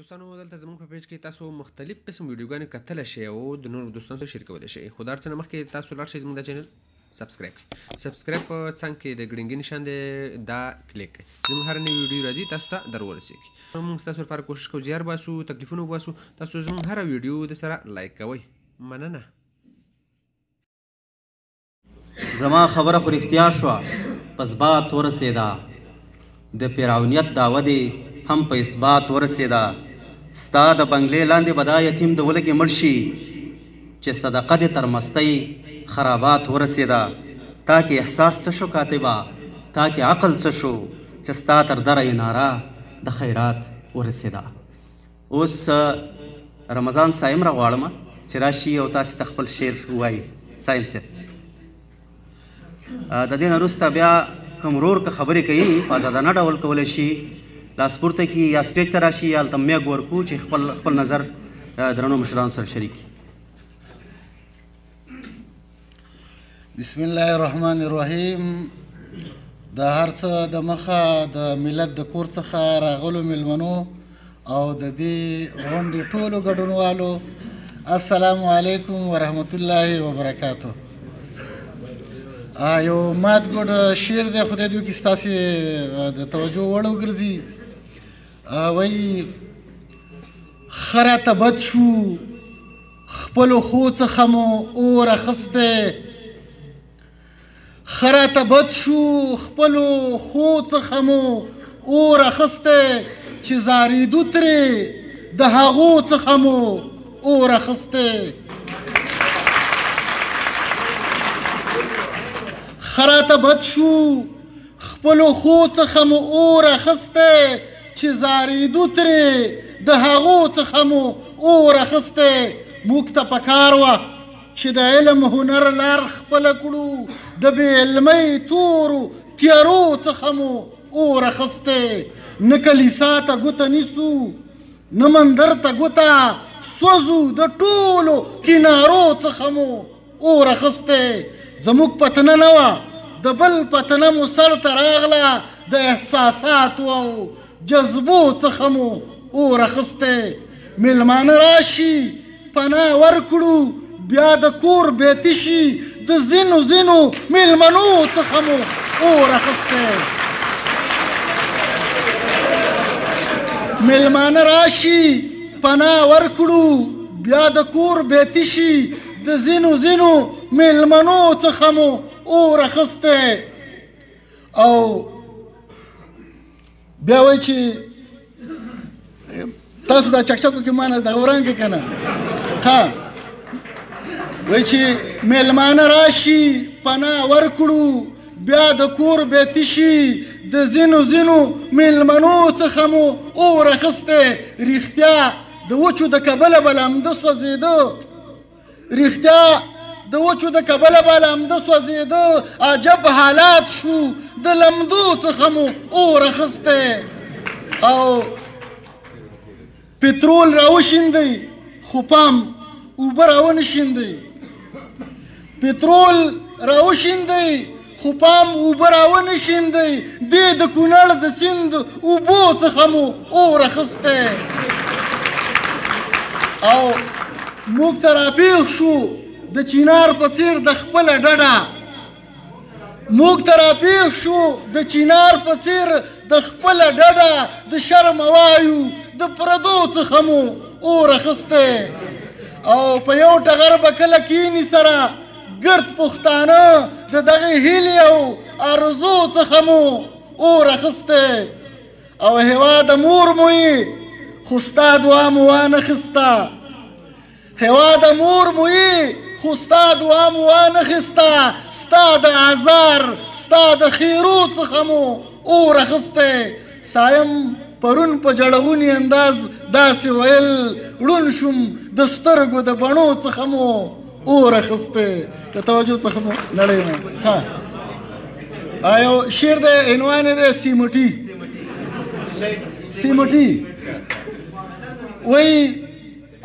دوستانو دلته زموږ په پیج کې تاسو مختلف قسم ویډیوګانې کتلی شئ او د نورو دوستانو سره شیر کولی شئ خو دا هر څه نه مخکې تاسو لاړ شئ زموږ دا چینل سبسکرایب کړئ سبسکرایب په څنګ کې د ګړنګي نشان دی دا کلیک کړئ زموږ هره نوې ویډیو راځي تاسو ته در ورسېږي موږ ستاسو لپاره کوشش کوو زیار باسو تکلیفونه وباسو تاسو زموږ هره ویډیو د سره لایک کوئ مننه زما خبره خو رښتیا شوه په ثبات ورسېده د فرعونیت دعوه دې هم په اثبات ورسېده ستا د بنګلې لاندې به دا یتیم د ولږې مړ شي چې صدقه دې تر مستۍ خرابات ورسېده تا کې احساس څه شو کاتبه تا کې عقل څه شو چې ستا تر دره یې ناره د خیرات ورسېده اوس رمضان صایم را غواړم چې راشي او تاسو ته خپل شعر وایي صایم صاحب د دې نه وروسته بیا کوم ورور که خبرې کوي په ازادانه ډول کولی شي لاس پورته کړي یا سټیج ته راشي یا هلته میږ ورکړو چې خپل خپل نظر درنو مشرانو سره شریک کړي بسم الله الرحمن الرحیم د هر څه د مخه د ملت د کور څخه راغلو ملمنو او د دې غونډې ټولو ګډونوالو السلام علیکم ورحمت الله وبرکاته یو مات ګډ شعر دی خدای دې کې ستاسو د توجه وړ وګرځي وایي خره ته بد شو خپلو ښو څخه مو اور اخستی ښه راته بد شو خپلو ښو څخه مو اور اخستی چې زارېدو ترې د هغو څخه مو اور اخستی ښه راته بد شو خپلو ښو څخه مو اور اخستی چې زارېدو ترې د هغو څخه مو اور اخستی موږ ته په کار وه چې د علم هنر لار خپله کړو د بې علمۍ تورو تیارو څخه مو اور اخستی نه کلیسا ته ګوته نیسو نه مندر ته ګوته سوځو د ټولو کنارو څخه مو اور اخسته زموږ پتنه نه وه د بل پتنه مو سر ته راغله د احساساتو او جذبو څخه مو اور اخسته میلمانه راشي پناه ورکړو بیا د کور بیتی شي د ځینو ځینو میلمنو څخه مو اور اخسته میلمانه راشي پناه ورکړو بیا د کور بیتی شي د ځینو ځینو میلمنو څخه مو اور اخیستی او بیا وایي چې تاسو دا چکچکو کې مانه دغه ورانګ که نه ها وایي چې میلمانه راشي پناه ورکړو بیا د کور بیا تشي د ځینو ځینو میلمنو څخه مو اور اخیستی رښتیا د وچو د کبله به لامده سوځېده رښتیا د وچو د کبله به لامده سوځېده عجب حالات شو د لمدو څخه مو اور اخیستی او پترول راوشیندئ خو پام اوبه راونه شیندئ پترول راوشیندئ خو پام اوبه راونه شیندئ دې د کونړ د سیند اوبو څخه مو اور اخیستی او موږ ته راپېښ شو د چینار په څېر د خپله ډډه موږ ته راپېښ شو د چینار په څېر د خپله ډډه د شرم وایو د پردو څخه مو اور اخیستی او په یو ټغر به کله کینی سره ګرد پښتانه د دغه هیلې او ارزو څخه مو اور اخیستی او هوا د مور مو یې خو ستا دعا مو وانه خسته هېواده مور مو یی خو ستا دعا مو وانخیسته ستا د آزار ستا د خیرو څخه مو اور اخیستی سایم پرون په جړغوني انداز داسې ویل ړون شوم د سترګو د بڼو څخه مو اور اخیستی د توجه څخه مو نړۍ مو ها یو شعر دی عنوان یې دی سیمټي سیمټي وایي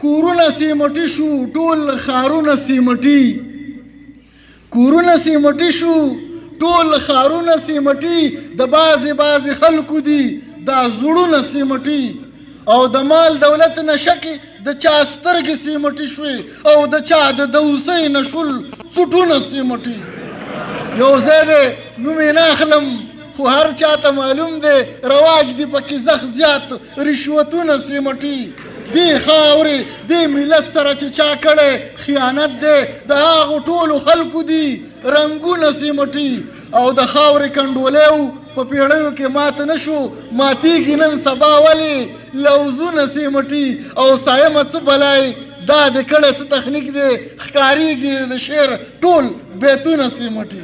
کورونه سیمټي شو ټول خارونه سیمټي کورونه سیمټي شو ټول خارونه سیمټي د بازي بازي خلکو دي دا زړونه سیمټي او د مال دولت نشکه د چا سترګې سیمټي شوې او د چا د دوسې نشول څټونه سیمټي یو ځای نوم یې نه اخلم خو هر چا ته معلوم دی رواج دی پکې زخ زیات رشوتونه سیمټي دی خاورې دی ملت سره چې چا کړی خیانت دی د هغو ټولو خلکو دی رنګونه سیمټي او د خاورې کنډولیو په پیړیو کې مات نه شو ماتیږي نن سبا ولې لوزونه سیمټي او سایمه څه بلای دا د کړه څه تخنیک دی ښکاریږي د شعر ټول بیتونه سیمټي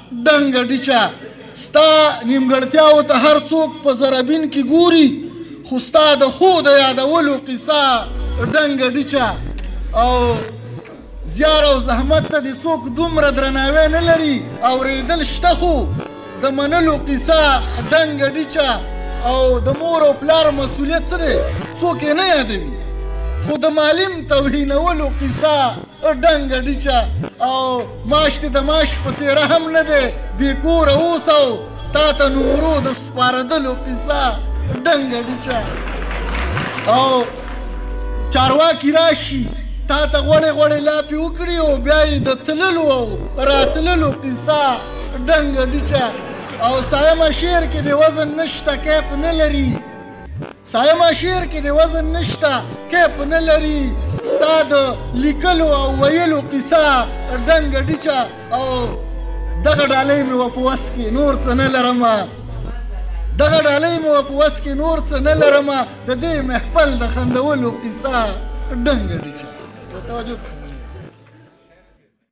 دنګه ډیچه ستا نیمګړتیاو ته هر څوک په زربین کې ګوري خو ستا د خو د یادولو قصه دنګه ډیچه او زیار او زحمت ته دې څوک دومره درناوی نه لري اورېدل شته خو د منلو قصه دنګه ډیچه او د مور او پلار مسؤلیت څه دی څوک یې نه یادوي خو د معلم توهینولو قصه ډنګه ډیچه او ماش دې د ماش په څېره هم نه دی بې کوره اوس او تا ته نمرو د سپارېدلو قصه ډنګه ډیچه او چارواکي راشي تا ته غوړې غوړې لاپې وکړي او بیا یې د تللو او راتللو قصه ډنګه ډیچه او سایمه شعر کې د وزن نشته کیف نه لري صایمه شعر کې د وزن نشته کیف نه لري ستا د لیکلو او ویلو قصه ډنګه ډیچه او دغه ډالۍ مې وه په وس کې نور څه نه لرم دغه ډالۍ مې وه په وس کې نور څه نه لرم د دې محفل د خندولو قصه ډنګه ډیچه توجه